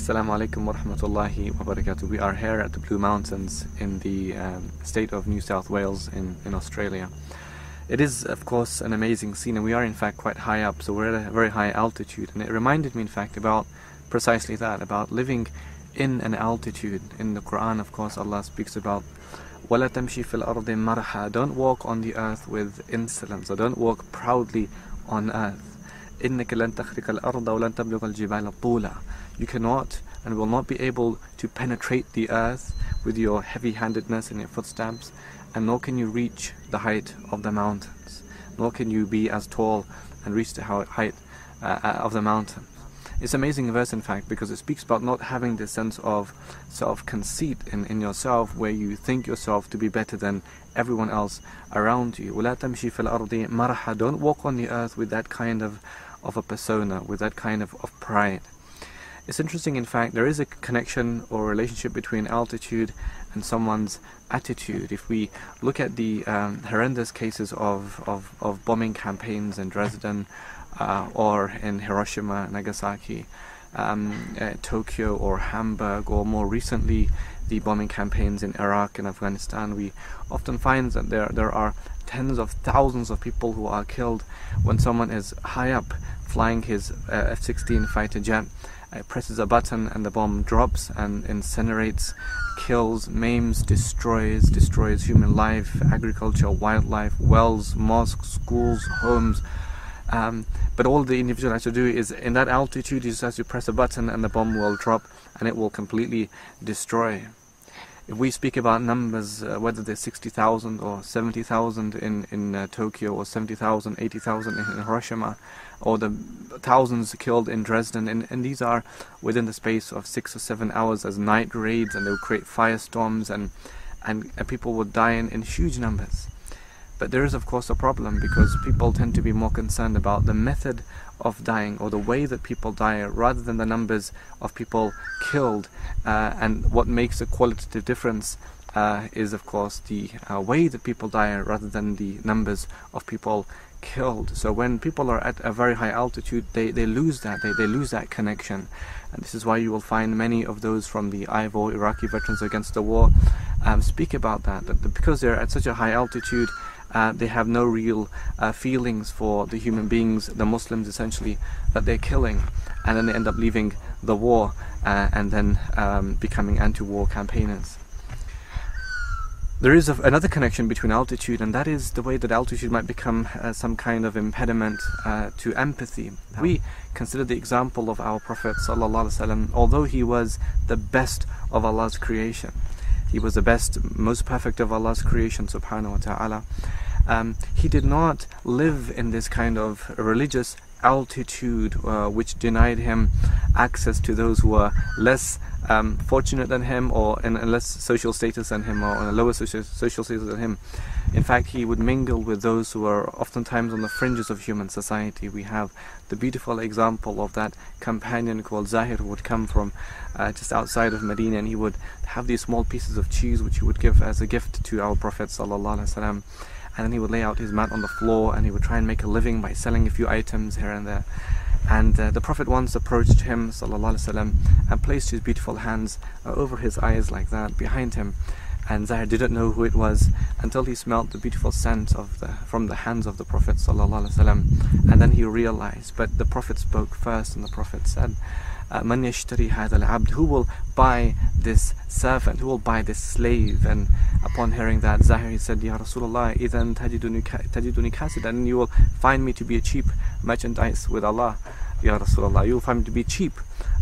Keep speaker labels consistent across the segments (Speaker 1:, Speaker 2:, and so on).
Speaker 1: Assalamu alaikum wa rahmatullahi wa barakatuh. We are here at the Blue Mountains in the um, state of New South Wales in, in Australia. It is, of course, an amazing scene, and we are, in fact, quite high up, so we're at a very high altitude. And it reminded me, in fact, about precisely that, about living in an altitude. In the Quran, of course, Allah speaks about وَلَا تَمْشِي فِي الْأَرْضِ مَرْحًا Don't walk on the earth with insolence, or don't walk proudly on earth. إِنَّكَ لَن تَخْرِقَ الْأَرْضَ وَلَن تَبْلُغَ الْجِبَالَ طُولًا You cannot and will not be able to penetrate the earth with your heavy-handedness and your footsteps, and nor can you reach the height of the mountains, nor can you be as tall and reach the height uh, uh, of the mountain. It's an amazing verse, in fact, because it speaks about not having this sense of self-conceit in, in yourself, where you think yourself to be better than everyone else around you. Don't walk on the earth with that kind of, of a persona, with that kind of, of pride. It's interesting, in fact, there is a connection or relationship between altitude and someone's attitude. If we look at the um, horrendous cases of, of, of, bombing campaigns in Dresden uh, or in Hiroshima, Nagasaki, um, uh, Tokyo or Hamburg, or more recently the bombing campaigns in Iraq and Afghanistan, we often find that there, there are tens of thousands of people who are killed when someone is high up flying his uh, F-16 fighter jet it presses a button and the bomb drops and incinerates, kills, maims, destroys, destroys human life, agriculture, wildlife, wells, mosques, schools, homes. Um, but all the individual has to do is in that altitude, he just has to press a button and the bomb will drop and it will completely destroy. If we speak about numbers, uh, whether they're 60,000 or 70,000 in, in uh, Tokyo or 70,000, 80,000 in, in Hiroshima, or the thousands killed in Dresden, and, and these are within the space of six or seven hours as night raids, and they would create firestorms, and, and, and people would die in, in huge numbers. But there is, of course, a problem because people tend to be more concerned about the method of dying or the way that people die rather than the numbers of people killed. Uh, and what makes a qualitative difference uh, is, of course, the uh, way that people die rather than the numbers of people killed. So when people are at a very high altitude, they, they lose that, they, they lose that connection. And this is why you will find many of those from the IVO, Iraqi Veterans Against the War, um, speak about that, that because they're at such a high altitude, uh, they have no real uh, feelings for the human beings, the Muslims essentially, that they're killing, and then they end up leaving the war uh, and then um, becoming anti-war campaigners. There is a, another connection between altitude, and that is the way that altitude might become uh, some kind of impediment uh, to empathy. We consider the example of our Prophet although he was the best of Allah's creation. He was the best, most perfect of Allah's creation, subhanahu wa ta'ala. Um, he did not live in this kind of religious altitude uh, which denied him access to those who were less um, fortunate than him or in a less social status than him or in a lower social, social status than him. In fact, he would mingle with those who are oftentimes on the fringes of human society. We have the beautiful example of that companion called Zahir who would come from uh, just outside of Medina and he would have these small pieces of cheese which he would give as a gift to our Prophet sallallahu alaihi wasallam and then he would lay out his mat on the floor and he would try and make a living by selling a few items here and there. And uh, the Prophet once approached him وسلم, and placed his beautiful hands uh, over his eyes like that behind him. And Zahir didn't know who it was until he smelt the beautiful scent of the, from the hands of the Prophet وسلم, and then he realized. But the Prophet spoke first and the Prophet said, Man yashtari hadha al-abd Who will buy this servant? Who will buy this slave? And upon hearing that, Zahir said, Ya Rasulullah, إِذَنْ تَجِدُنِي كَاسِدًا And you will find me to be a cheap merchandise with Allah. Ya Rasulullah, you will find me to be cheap.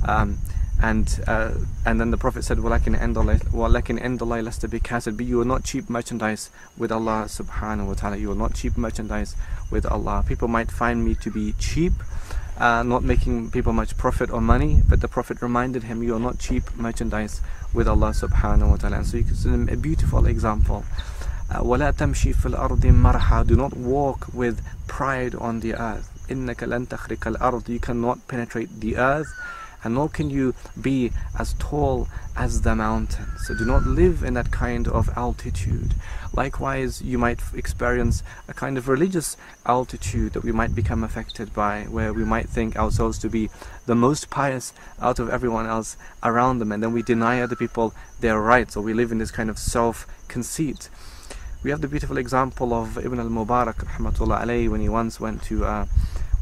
Speaker 1: Um, and uh, and then the Prophet said, وَلَكِنْ أَنْدَ اللَّهِ لَسْتَ بِكَاسِدٍ But you will not cheap merchandise with Allah subhanahu wa ta'ala. You will not cheap merchandise with Allah. People might find me to be cheap, uh, not making people much profit or money, but the Prophet reminded him, you are not cheap merchandise with Allah subhanahu wa ta'ala. And so you can see a beautiful example. Uh, وَلَا تَمْشِي فِي الْأَرْضِ مَرْحًا Do not walk with pride on the earth. إِنَّكَ لَن تَخْرِقَ الْأَرْضِ You cannot penetrate the earth. and nor can you be as tall as the mountain. So do not live in that kind of altitude. Likewise, you might experience a kind of religious altitude that we might become affected by, where we might think ourselves to be the most pious out of everyone else around them, and then we deny other people their rights, or we live in this kind of self conceit. We have the beautiful example of Ibn al-Mubarak rahmatullah alayhi when he once went to uh,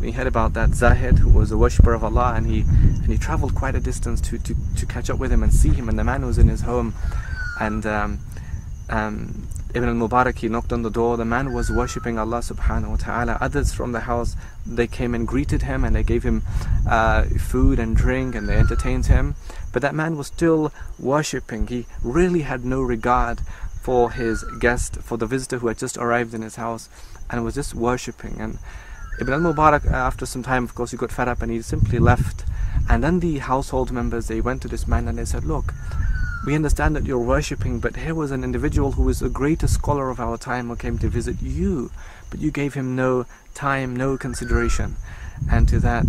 Speaker 1: he heard about that Zahid who was a worshipper of Allah and he and he traveled quite a distance to, to, to catch up with him and see him and the man was in his home. And um, um, Ibn al-Mubarak he knocked on the door. The man was worshipping Allah subhanahu wa ta'ala. Others from the house they came and greeted him and they gave him uh, food and drink and they entertained him. But that man was still worshipping he really had no regard for his guest, for the visitor who had just arrived in his house and was just worshipping. And Ibn al-Mubarak, uh, after some time, of course, he got fed up and he simply left. And then the household members, they went to this man and they said, look, we understand that you're worshipping, but here was an individual who was the greatest scholar of our time who came to visit you, but you gave him no time, no consideration. And to that,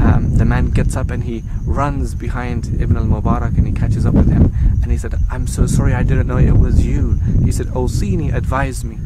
Speaker 1: um, the man gets up and he runs behind Ibn al-Mubarak and he catches up with him and he said I'm so sorry I didn't know it was you he said Awsini advised me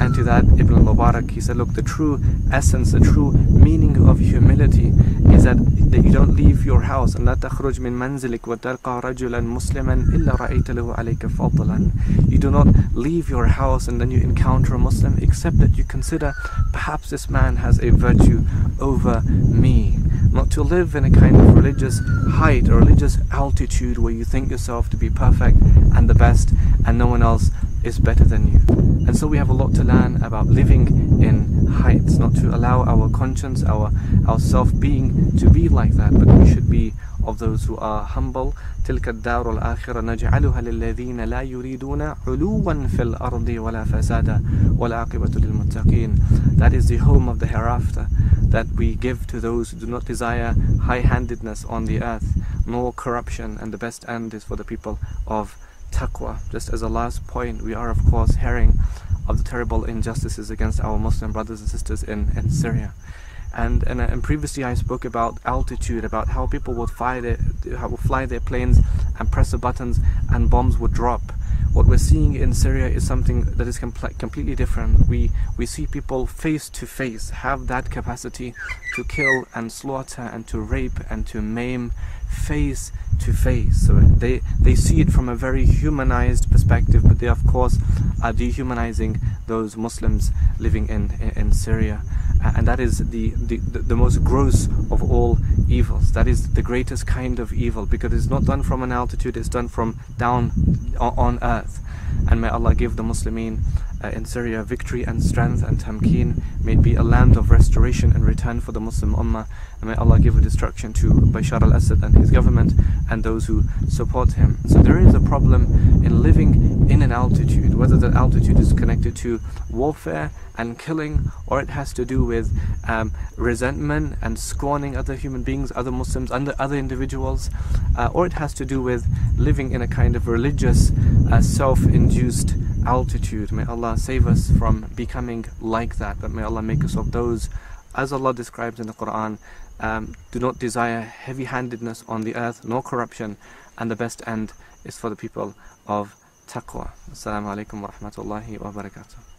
Speaker 1: and to that Ibn al-Mubarak he said look the true essence the true meaning of humility is that, that you don't leave your house and لا تخرج من منزلك وتلقى رجلا مسلما إلا رأيت له عليك فضلا you do not leave your house and then you encounter a Muslim except that you consider perhaps this man has a virtue over me not to live in a kind of religious height or religious altitude where you think yourself to be perfect and the best and no one else is better than you. And so we have a lot to learn about living in heights, not to allow our conscience, our, our self-being to be like that, but we should be of those who are humble. تلك الدار الآخرة نجعلها للذين لا يريدون علوا في الأرض ولا فسادا والعاقبة للمتقين. That is the home of the hereafter that we give to those who do not desire high-handedness on the earth, nor corruption, and the best end is for the people of taqwa. Just as a last point, we are of course hearing of the terrible injustices against our Muslim brothers and sisters in, in Syria. And, and, uh, and previously I spoke about altitude, about how people would fly their, would fly their planes and press the buttons and bombs would drop. What we're seeing in Syria is something that is com completely different. We, we see people face to face have that capacity to kill and slaughter and to rape and to maim face to face. So they, they see it from a very humanized perspective, but they of course are dehumanizing those Muslims living in, in Syria. And that is the, the, the most gross of all evils. That is the greatest kind of evil because it's not done from an altitude, it's done from down on earth. And may Allah give the Muslimin uh, in Syria victory and strength and tamkeen. May it be a land of restoration and return for the Muslim Ummah. And may Allah give a destruction to Bashar al-Assad and his government and those who support him. So there is a problem in living in an altitude, whether that altitude is connected to warfare and killing, or it has to do with um, resentment and scorning other human beings, other Muslims, under other individuals, uh, or it has to do with living in a kind of religious, uh, self-induced altitude. May Allah save us from becoming like that, but may Allah make us of those, as Allah describes in the Quran, um, do not desire heavy-handedness on the earth, nor corruption, and the best end is for the people of taqwa. Assalamu alaikum wa rahmatullahi wa barakatuh.